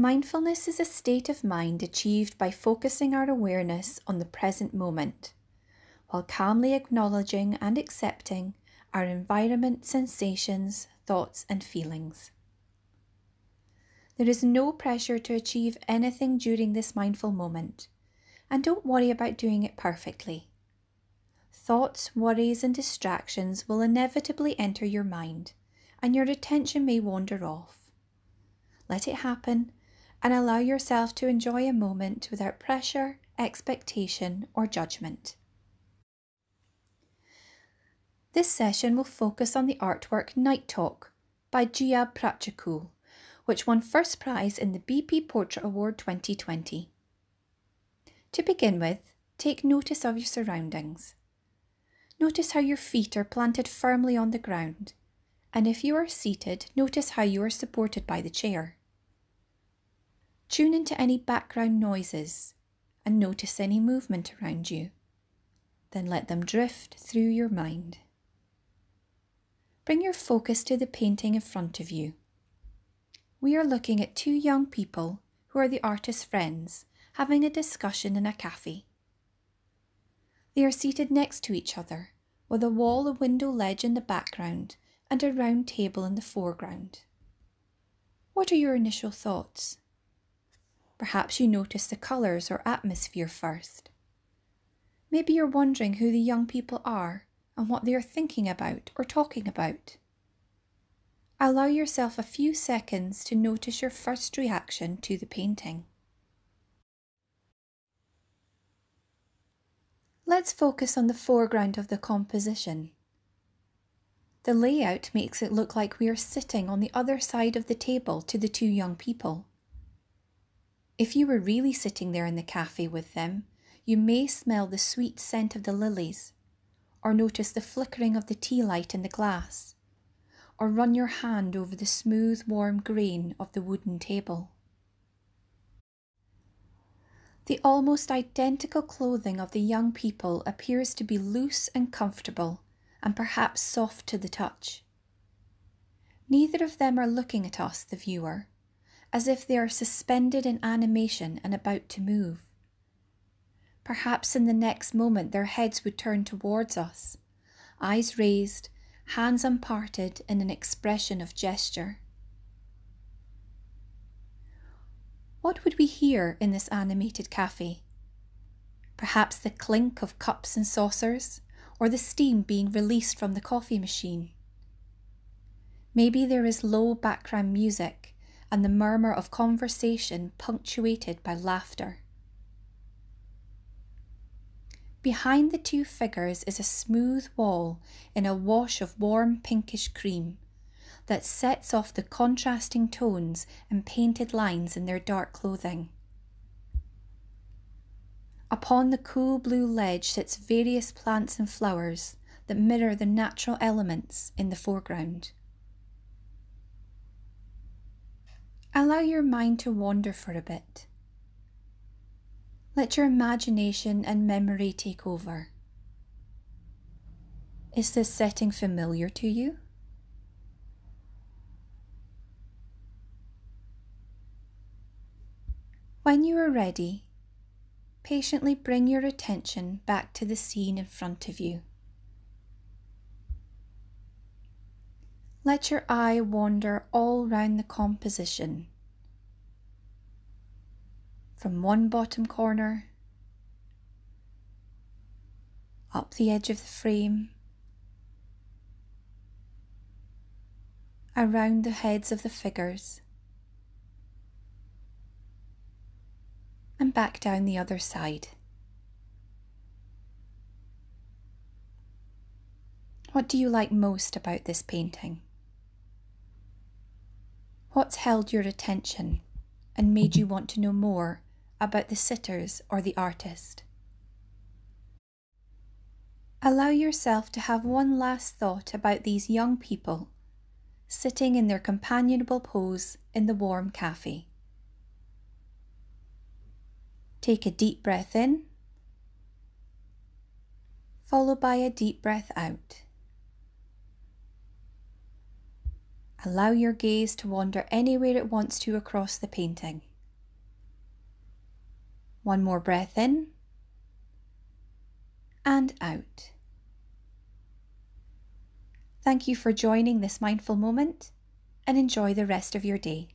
Mindfulness is a state of mind achieved by focusing our awareness on the present moment, while calmly acknowledging and accepting our environment, sensations, thoughts, and feelings. There is no pressure to achieve anything during this mindful moment, and don't worry about doing it perfectly. Thoughts, worries, and distractions will inevitably enter your mind, and your attention may wander off. Let it happen and allow yourself to enjoy a moment without pressure, expectation, or judgment. This session will focus on the artwork Night Talk by Jiab Prachakul, which won first prize in the BP Portrait Award 2020. To begin with, take notice of your surroundings. Notice how your feet are planted firmly on the ground, and if you are seated, notice how you are supported by the chair. Tune into any background noises and notice any movement around you. Then let them drift through your mind. Bring your focus to the painting in front of you. We are looking at two young people who are the artist's friends having a discussion in a cafe. They are seated next to each other with a wall of window ledge in the background and a round table in the foreground. What are your initial thoughts? Perhaps you notice the colours or atmosphere first. Maybe you're wondering who the young people are and what they are thinking about or talking about. Allow yourself a few seconds to notice your first reaction to the painting. Let's focus on the foreground of the composition. The layout makes it look like we are sitting on the other side of the table to the two young people. If you were really sitting there in the cafe with them, you may smell the sweet scent of the lilies, or notice the flickering of the tea light in the glass, or run your hand over the smooth, warm grain of the wooden table. The almost identical clothing of the young people appears to be loose and comfortable, and perhaps soft to the touch. Neither of them are looking at us, the viewer, as if they are suspended in animation and about to move. Perhaps in the next moment their heads would turn towards us, eyes raised, hands unparted in an expression of gesture. What would we hear in this animated cafe? Perhaps the clink of cups and saucers, or the steam being released from the coffee machine. Maybe there is low background music and the murmur of conversation punctuated by laughter. Behind the two figures is a smooth wall in a wash of warm pinkish cream that sets off the contrasting tones and painted lines in their dark clothing. Upon the cool blue ledge sits various plants and flowers that mirror the natural elements in the foreground. Allow your mind to wander for a bit. Let your imagination and memory take over. Is this setting familiar to you? When you are ready, patiently bring your attention back to the scene in front of you. Let your eye wander all round the composition. From one bottom corner, up the edge of the frame, around the heads of the figures, and back down the other side. What do you like most about this painting? What's held your attention and made you want to know more about the sitters or the artist? Allow yourself to have one last thought about these young people sitting in their companionable pose in the warm cafe. Take a deep breath in, followed by a deep breath out. Allow your gaze to wander anywhere it wants to across the painting. One more breath in and out. Thank you for joining this mindful moment and enjoy the rest of your day.